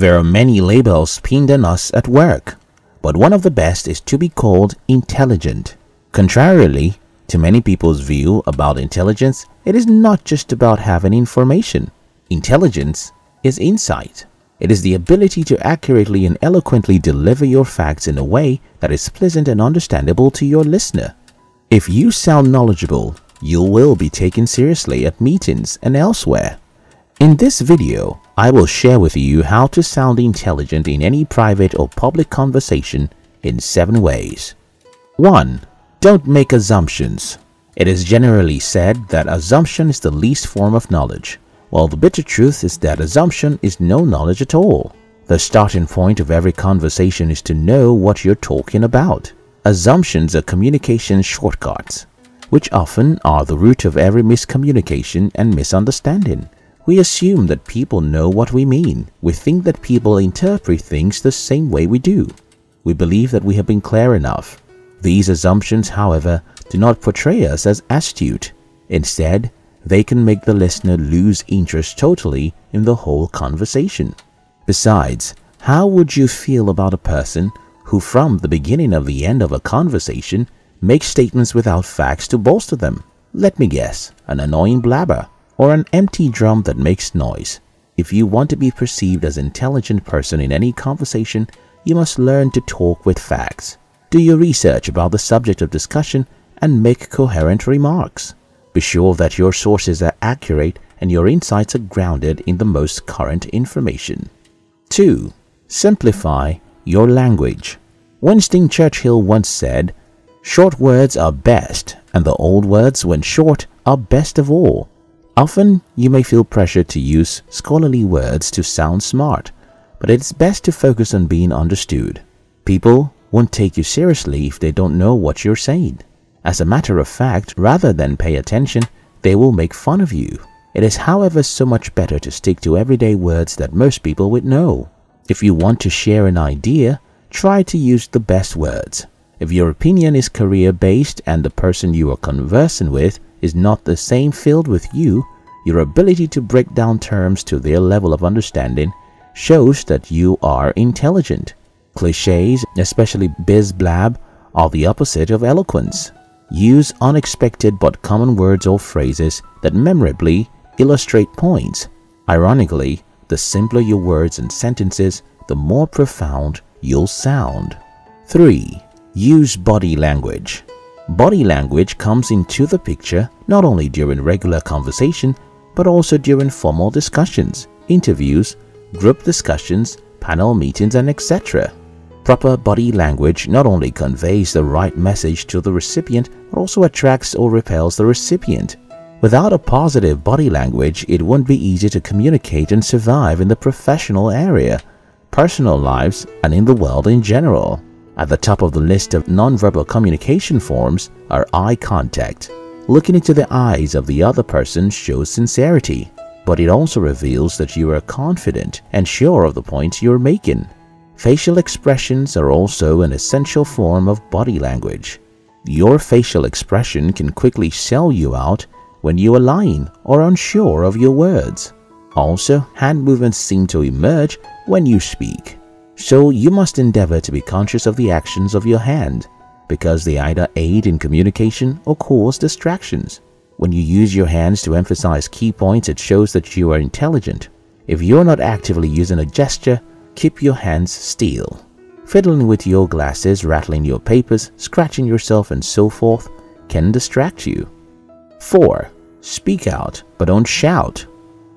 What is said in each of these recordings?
There are many labels pinned on us at work, but one of the best is to be called intelligent. Contrarily to many people's view about intelligence, it is not just about having information. Intelligence is insight. It is the ability to accurately and eloquently deliver your facts in a way that is pleasant and understandable to your listener. If you sound knowledgeable, you will be taken seriously at meetings and elsewhere. In this video, I will share with you how to sound intelligent in any private or public conversation in 7 ways. 1. Don't make assumptions. It is generally said that assumption is the least form of knowledge, while the bitter truth is that assumption is no knowledge at all. The starting point of every conversation is to know what you're talking about. Assumptions are communication shortcuts, which often are the root of every miscommunication and misunderstanding. We assume that people know what we mean. We think that people interpret things the same way we do. We believe that we have been clear enough. These assumptions, however, do not portray us as astute. Instead, they can make the listener lose interest totally in the whole conversation. Besides, how would you feel about a person who from the beginning of the end of a conversation makes statements without facts to bolster them? Let me guess, an annoying blabber or an empty drum that makes noise. If you want to be perceived as an intelligent person in any conversation, you must learn to talk with facts. Do your research about the subject of discussion and make coherent remarks. Be sure that your sources are accurate and your insights are grounded in the most current information. 2. Simplify your language. Winston Churchill once said, Short words are best, and the old words, when short, are best of all. Often you may feel pressure to use scholarly words to sound smart, but it's best to focus on being understood. People won't take you seriously if they don't know what you're saying. As a matter of fact, rather than pay attention, they will make fun of you. It is however so much better to stick to everyday words that most people would know. If you want to share an idea, try to use the best words. If your opinion is career-based and the person you are conversing with is not the same field with you, your ability to break down terms to their level of understanding shows that you are intelligent. Cliches, especially biz blab, are the opposite of eloquence. Use unexpected but common words or phrases that memorably illustrate points. Ironically, the simpler your words and sentences, the more profound you'll sound. 3. Use body language. Body language comes into the picture not only during regular conversation but also during formal discussions, interviews, group discussions, panel meetings and etc. Proper body language not only conveys the right message to the recipient but also attracts or repels the recipient. Without a positive body language, it won't be easy to communicate and survive in the professional area, personal lives, and in the world in general. At the top of the list of nonverbal communication forms are eye contact. Looking into the eyes of the other person shows sincerity, but it also reveals that you are confident and sure of the points you're making. Facial expressions are also an essential form of body language. Your facial expression can quickly sell you out when you are lying or unsure of your words. Also, hand movements seem to emerge when you speak. So you must endeavor to be conscious of the actions of your hand because they either aid in communication or cause distractions. When you use your hands to emphasize key points, it shows that you are intelligent. If you're not actively using a gesture, keep your hands still. Fiddling with your glasses, rattling your papers, scratching yourself and so forth can distract you. 4. Speak out, but don't shout.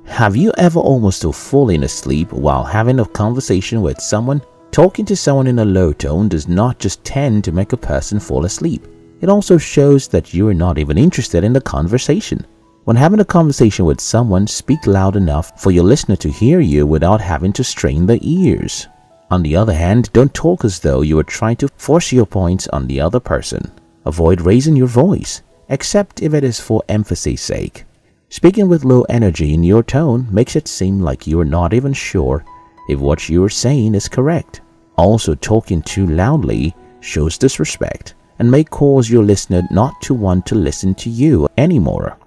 Have you ever almost fallen asleep while having a conversation with someone? Talking to someone in a low tone does not just tend to make a person fall asleep. It also shows that you are not even interested in the conversation. When having a conversation with someone, speak loud enough for your listener to hear you without having to strain the ears. On the other hand, don't talk as though you are trying to force your points on the other person. Avoid raising your voice, except if it is for emphasis sake. Speaking with low energy in your tone makes it seem like you are not even sure if what you are saying is correct. Also, talking too loudly shows disrespect and may cause your listener not to want to listen to you anymore.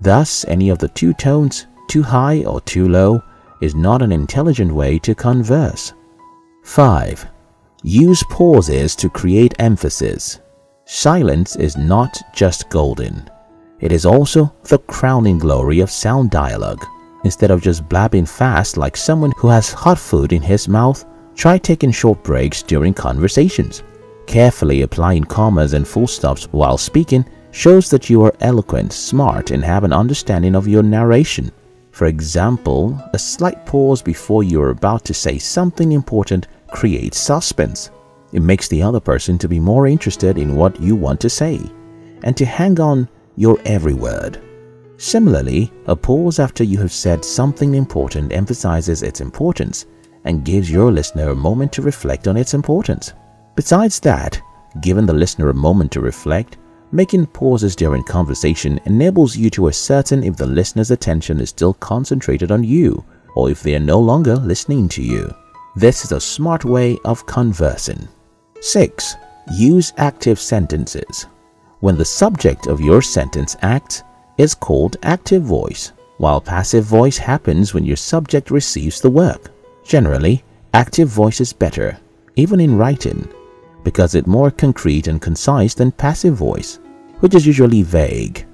Thus, any of the two tones, too high or too low, is not an intelligent way to converse. 5. Use pauses to create emphasis. Silence is not just golden. It is also the crowning glory of sound dialogue. Instead of just blabbing fast like someone who has hot food in his mouth, try taking short breaks during conversations. Carefully applying commas and full stops while speaking shows that you are eloquent, smart, and have an understanding of your narration. For example, a slight pause before you are about to say something important creates suspense. It makes the other person to be more interested in what you want to say and to hang on your every word. Similarly, a pause after you have said something important emphasizes its importance and gives your listener a moment to reflect on its importance. Besides that, giving the listener a moment to reflect, making pauses during conversation enables you to ascertain if the listener's attention is still concentrated on you or if they are no longer listening to you. This is a smart way of conversing. 6. Use active sentences. When the subject of your sentence acts, is called active voice, while passive voice happens when your subject receives the work. Generally, active voice is better, even in writing, because it's more concrete and concise than passive voice, which is usually vague.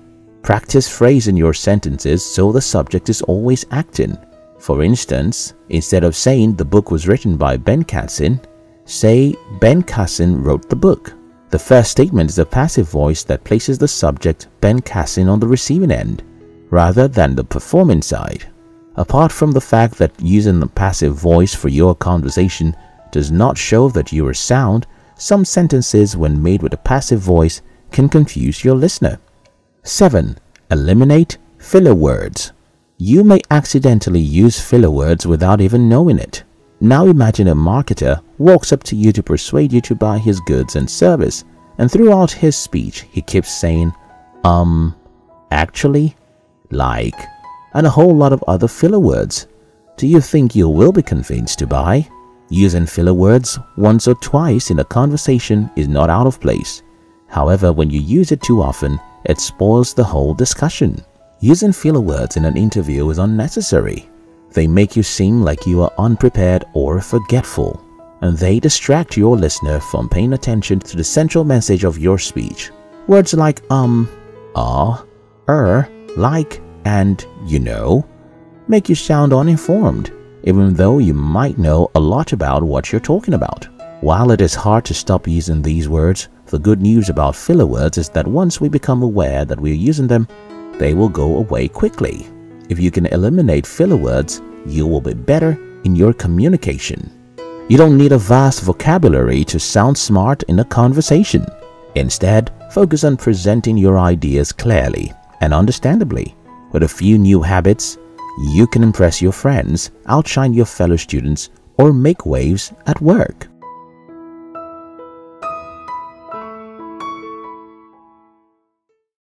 Practice phrasing your sentences so the subject is always acting. For instance, instead of saying the book was written by Ben Cassin, say Ben Cassin wrote the book. The first statement is a passive voice that places the subject Ben Cassin on the receiving end, rather than the performing side. Apart from the fact that using the passive voice for your conversation does not show that you are sound, some sentences when made with a passive voice can confuse your listener. 7. Eliminate filler words. You may accidentally use filler words without even knowing it. Now imagine a marketer walks up to you to persuade you to buy his goods and service, and throughout his speech he keeps saying, um, actually, like, and a whole lot of other filler words. Do you think you will be convinced to buy? Using filler words once or twice in a conversation is not out of place. However, when you use it too often, it spoils the whole discussion. Using filler words in an interview is unnecessary. They make you seem like you are unprepared or forgetful, and they distract your listener from paying attention to the central message of your speech. Words like um, ah, er, like, and you know make you sound uninformed, even though you might know a lot about what you're talking about. While it is hard to stop using these words, the good news about filler words is that once we become aware that we're using them, they will go away quickly. If you can eliminate filler words, you will be better in your communication. You don't need a vast vocabulary to sound smart in a conversation. Instead, focus on presenting your ideas clearly and understandably. With a few new habits, you can impress your friends, outshine your fellow students, or make waves at work.